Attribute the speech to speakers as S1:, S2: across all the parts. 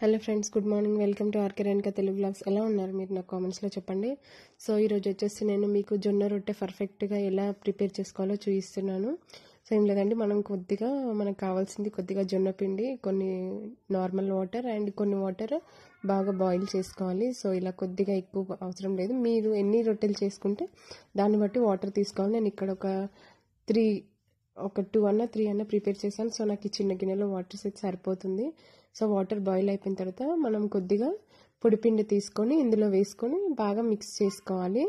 S1: Hello friends good morning. Welcome to RK Renuka Telugu blogs ఎలా ఉన్నారు? మీరు నాకు కామెంట్స్లో చెప్పండి. సో ఈరోజు వచ్చేసి నేను మీకు జొన్న రొట్టె పర్ఫెక్ట్గా ఎలా ప్రిపేర్ చేసుకోవాలో చూపిస్తున్నాను. సో ఏం లేదండి మనం కొద్దిగా మనకు కావాల్సింది కొద్దిగా జొన్న పిండి కొన్ని నార్మల్ వాటర్ అండ్ కొన్ని వాటర్ బాగా బాయిల్ చేసుకోవాలి. సో ఇలా కొద్దిగా ఎక్కువ అవసరం లేదు. మీరు ఎన్ని రొట్టెలు చేసుకుంటే దాన్ని బట్టి వాటర్ తీసుకోవాలి. నేను ఇక్కడ ఒక త్రీ ఒక టూ అన్న త్రీ అన్న ప్రిపేర్ చేశాను. సో నాకు ఈ చిన్న గిన్నెలో వాటర్ అయితే సరిపోతుంది. సో వాటర్ బాయిల్ అయిపోయిన తర్వాత మనం కొద్దిగా పొడిపిండి తీసుకొని ఇందులో వేసుకొని బాగా మిక్స్ చేసుకోవాలి.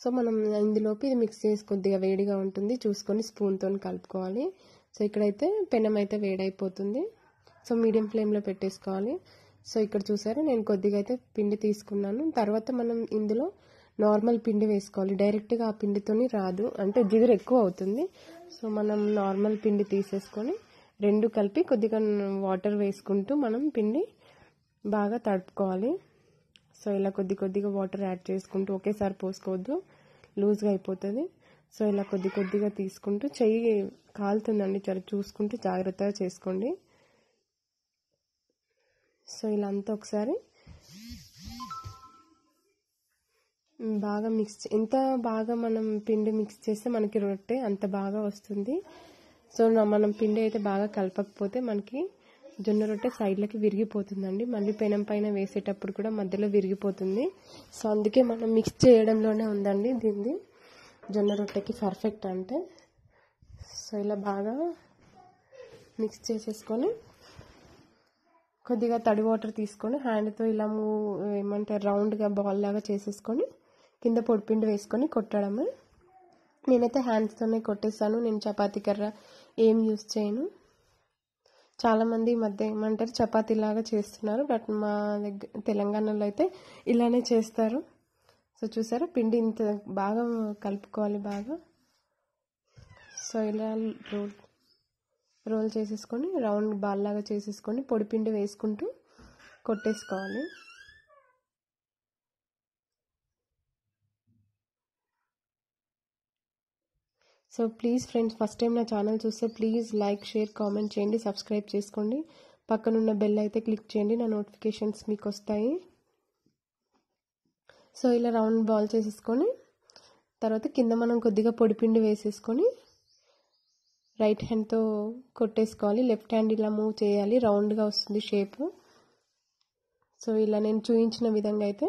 S1: సో మనం ఇందులోకి ఇది మిక్స్ చేసి కొద్దిగా వేడిగా ఉంటుంది. చూసుకొని స్పూన్తో కలుపుకోవాలి. సో ఇక్కడైతే పెనం అయితే వేడైపోతుంది. సో మీడియం ఫ్లేమ్లో పెట్టేసుకోవాలి. సో ఇక్కడ చూసారా నేను కొద్దిగా అయితే పిండి తీసుకున్నాను. తర్వాత మనం ఇందులో నార్మల్ పిండి వేసుకోవాలి. డైరెక్ట్గా ఆ పిండితోని రాదు. అంటే జిగురు ఎక్కువ అవుతుంది. సో మనం నార్మల్ పిండి తీసేసుకొని రెండు కలిపి కొద్దిగా వాటర్ వేసుకుంటూ మనం పిండి బాగా తడుపుకోవాలి. సో ఇలా కొద్ది కొద్దిగా వాటర్ యాడ్ చేసుకుంటూ ఒకేసారి పోసుకోవద్దు. లూజ్గా అయిపోతుంది. సో ఇలా కొద్ది కొద్దిగా తీసుకుంటూ చెయ్యి కాలుతుందండి. చాలా చూసుకుంటూ జాగ్రత్తగా చేసుకోండి. సో ఇలా అంతా ఒకసారి బాగా మిక్స్ ఎంత బాగా మనం పిండి మిక్స్ చేస్తే మనకి రొట్టె అంత బాగా వస్తుంది. సో మనం పిండి అయితే బాగా కలపకపోతే మనకి జొన్న రొట్టె సైడ్లకి విరిగిపోతుందండి. మళ్ళీ పెనం పైన వేసేటప్పుడు కూడా మధ్యలో విరిగిపోతుంది. సో అందుకే మనం మిక్స్ చేయడంలోనే ఉందండి దీన్ని జొన్న రొట్టెకి పర్ఫెక్ట్ అంటే. సో ఇలా బాగా మిక్స్ చేసేసుకొని కొద్దిగా తడి వాటర్ తీసుకొని హ్యాండ్తో ఇలా ఏమంటే ఏమంటారు రౌండ్గా బాల్ లాగా చేసేసుకొని కింద పొడిపిండి వేసుకొని కొట్టడమే. నేనైతే హ్యాండ్స్తోనే కొట్టేస్తాను నేను చపాతీ కర్ర ఏం యూస్ చేయను. చాలామంది ఈ మధ్య ఏమంటారు చపాతీలాగా చేస్తున్నారు. బట్ మా దగ్గర తెలంగాణలో అయితే ఇలానే చేస్తారు. సో చూసారా? పిండి ఇంత బాగా కలుపుకోవాలి బాగా. సో ఇలా రోల్ రోల్ చేసేసుకొని రౌండ్ బాల్ లాగా చేసేసుకొని పొడిపిండి వేసుకుంటూ కొట్టేసుకోవాలి. So please friends first time నా ఛానల్ చూస్తే ప్లీజ్ లైక్ షేర్ కామెంట్ చేయండి సబ్స్క్రైబ్ చేసుకోండి. పక్కనున్న బెల్ అయితే క్లిక్ చేయండి నా నోటిఫికేషన్స్ మీకు వస్తాయి. సో ఇలా రౌండ్ బాల్ చేసేసుకొని తర్వాత కింద మనం కొద్దిగా పొడిపిండి వేసేసుకొని రైట్ హ్యాండ్తో కొట్టేసుకోవాలి. లెఫ్ట్ హ్యాండ్ ఇలా మూవ్ చేయాలి రౌండ్గా వస్తుంది షేప్ సో ఇలా నేను చూపించిన విధంగా అయితే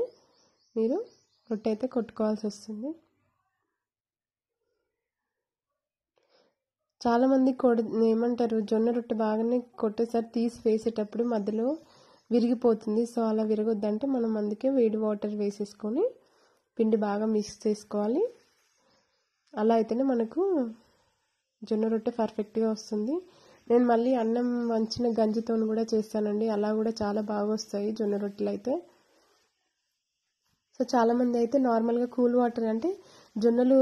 S1: మీరు రొట్టె అయితే కొట్టుకోవాల్సి వస్తుంది. చాలామంది కొడ ఏమంటారు జొన్న రొట్టె బాగానే కొట్టేసారి తీసి వేసేటప్పుడు మధ్యలో విరిగిపోతుంది. సో అలా విరగొద్దంటే మనం అందుకే వేడి వాటర్ వేసేసుకొని పిండి బాగా మిక్స్ చేసుకోవాలి. అలా అయితేనే మనకు జొన్న రొట్టె పర్ఫెక్ట్గా వస్తుంది. నేను మళ్ళీ అన్నం వంచిన గంజితో కూడా చేస్తానండి. అలా కూడా చాలా బాగా వస్తాయి జొన్న రొట్టెలు అయితే. సో చాలామంది అయితే నార్మల్గా కూల్ వాటర్ అంటే జొన్నలు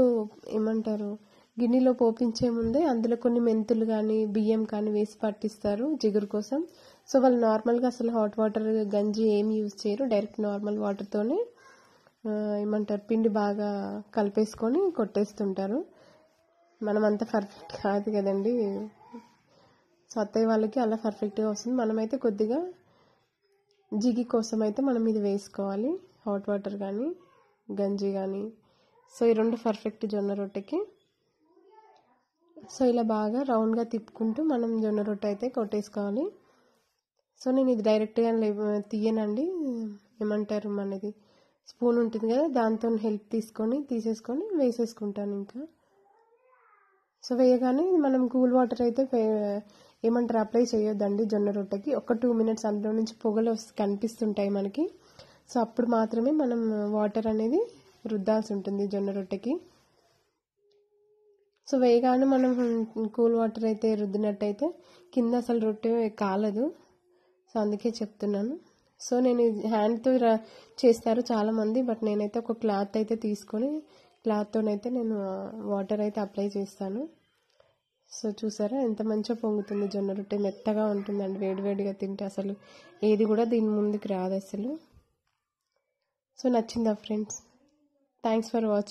S1: ఏమంటారు గిన్నెలో పోపించే ముందే అందులో కొన్ని మెంతులు కానీ బియ్యం కానీ వేసి పట్టిస్తారు జిగురు కోసం. సో వాళ్ళు నార్మల్గా అసలు హాట్ వాటర్ గంజి ఏమి యూజ్ చేయరు. డైరెక్ట్ నార్మల్ వాటర్తోనే ఏమంటారు పిండి బాగా కలిపేసుకొని కొట్టేస్తుంటారు. మనం అంత పర్ఫెక్ట్ కాదు కదండి. సో అత్తయ్య వాళ్ళకి అలా పర్ఫెక్ట్గా వస్తుంది. మనమైతే కొద్దిగా జిగి కోసం అయితే మనం ఇది వేసుకోవాలి. హాట్ వాటర్ కానీ గంజి కానీ సో ఈ రెండు పర్ఫెక్ట్ జొన్న రొట్టెకి. సో ఇలా బాగా రౌండ్గా తిప్పుకుంటూ మనం జొన్న రొట్టె అయితే కొట్టేసుకోవాలి. సో నేను ఇది డైరెక్ట్గా తీయనండి. ఏమంటారు మనది? స్పూన్ ఉంటుంది కదా దాంతో హెల్ప్ తీసుకొని తీసేసుకొని వేసేసుకుంటాను ఇంకా. సో వేయగానే మనం కూల్ వాటర్ అయితే ఏమంటారు అప్లై చేయొద్దండి జొన్న రొట్టెకి. ఒక టూ మినిట్స్ అందులో నుంచి పొగలు కనిపిస్తుంటాయి మనకి. సో అప్పుడు మాత్రమే మనం వాటర్ అనేది రుద్దాల్సి ఉంటుంది జొన్న రొట్టెకి. సో వేయగానే మనం కూల్ వాటర్ అయితే రుద్దినట్టయితే కింద అసలు రొట్టె కాలదు. సో అందుకే చెప్తున్నాను. సో నేను హ్యాండ్తో చేస్తారు చాలామంది బట్ నేనైతే ఒక క్లాత్ అయితే తీసుకొని క్లాత్తోనైతే నేను వాటర్ అయితే అప్లై చేస్తాను. సో చూసారా ఎంత మంచిగా పొంగుతుంది జొన్న రొట్టె. మెత్తగా ఉంటుందండి వేడివేడిగా తింటే అసలు. ఏది కూడా దీని ముందుకు రాదు అసలు. సో నచ్చిందా ఫ్రెండ్స్? Thanks for watching